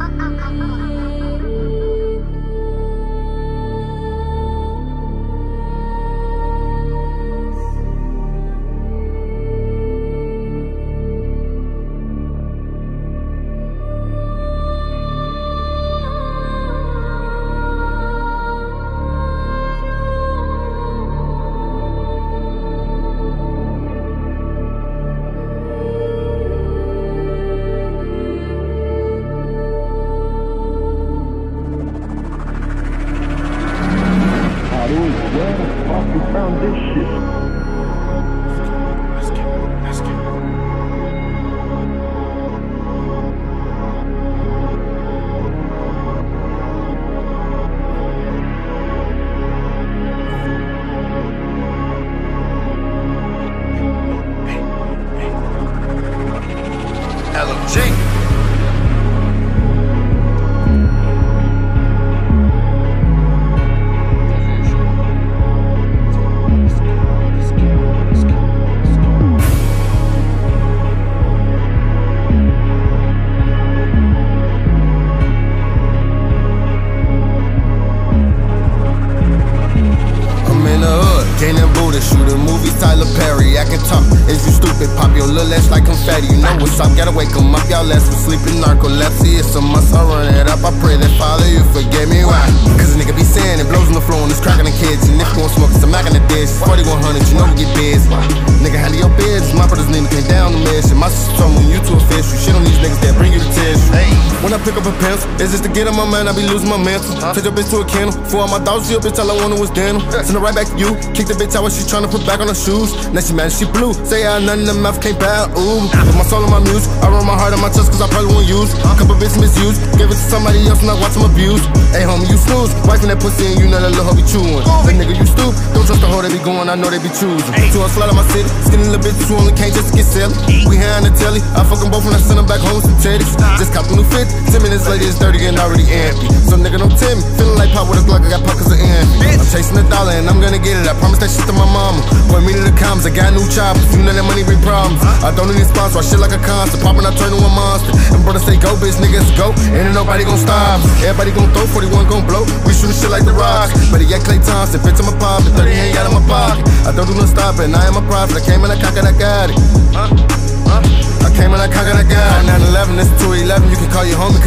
How do we, where the fuck we Tyler Perry. I can talk, is you stupid? Pop your little ass like confetti. You know what's up, gotta wake 'em up, y'all less for sleeping narcolepsy. It's a must, I run it up. I pray that Father, you forget me. Why? Cause a nigga be saying it blows on the floor and it's cracking the kids. And if you want smoke, a Mac in the dish. 4100, you know we get biz. Nigga, handle your biz. My brothers need to came down the mission. My sister told me you too official. Shit on pick up a pencil, it's just to get on my mind, I be losing my mental. Take your bitch to a kennel. For all my dogs, she a bitch, all I wanted was denim. Send her right back to you. Kick the bitch out when she tryna put back on her shoes. Now she mad, she blue. Say I nothing in the mouth, can't buy Ooh, put my soul on my music. I run my heart on my chest, cause I probably won't use. A couple bitches misused. Give it to somebody else and I watch them abuse. Hey, homie, you snooze. Wife in that pussy and you know that little hoe be chewing. That nigga, you stoop. Don't trust the hoe they be going, I know they be choosing. Two on slide on my city. Skinny little bitch, you only came just get silly. We here on the telly. I fuck them both and I send them back home with some teddies. Just cop a new fit. Ten minutes later, it's dirty and already empty. Some nigga don't tell me. Feeling like pop with a Glock, I got pockets of envy. I'm chasing the dollar and I'm gonna get it. I promise that shit to my mama. Point me to the comms, I got new choppers. You know that money bring problems. Uh-huh. I don't need a sponsor, I shit like a concert. Poppin', I turn to a monster. And brother say go, bitch, niggas go. Ain't nobody gon' stop. Everybody gon' throw, 41 gon' blow. We shootin' shit like the rocks. Better yet, Klay Thompson. Bitch, I'm a pop, and 30 ain't got in my pocket. I don't do no stopping, I am a prophet. I came in, I conquered, I got it. I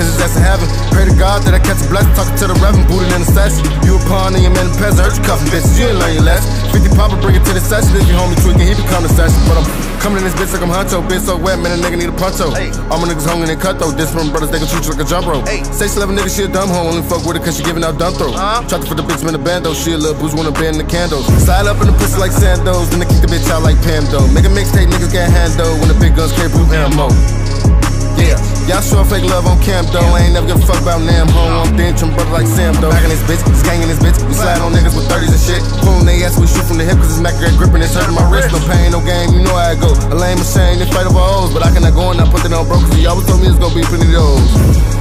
cause it's that's in heaven. Pray to God that I catch a blessing. Talking to the reverend, booted in the session. You a pawn and your man a peasant. Heard you cuffing bitches, you ain't learn your lesson. 50 papa, bring it to the session. If your homie tweaking, he become the session. But I'm coming in this bitch like I'm huncho. Bitch so wet, man, a nigga need a puncho. All my niggas hungry and cut though. Different brothers, they can treat you like a jump rope. Say she love a nigga, she a dumb hoe. Only fuck with her cause she giving out dumb throat. Try to put the bitch in the band though. She a little booze, wanna bend the candles. Slide up in the pussy like Sandos. Then they kick the bitch out like Pam though. Make a mixtape, niggas get hand though. When the big guns can't prove ammo. Yeah, y'all sure fake love on camp though. I ain't never give a fuck about Nam home. I'm dancing brother like Sam though. Back in this bitch, this gang in this bitch. We slide on niggas with 30s and shit. Pulling they ass, we shoot from the hip cause it's Mac got gripping. It's hurting my wrist. No pain, no game, you know how I go. A lame machine, they fight over hoes. But I cannot go and I put it on bro cause he always told me it's gonna be plenty of those.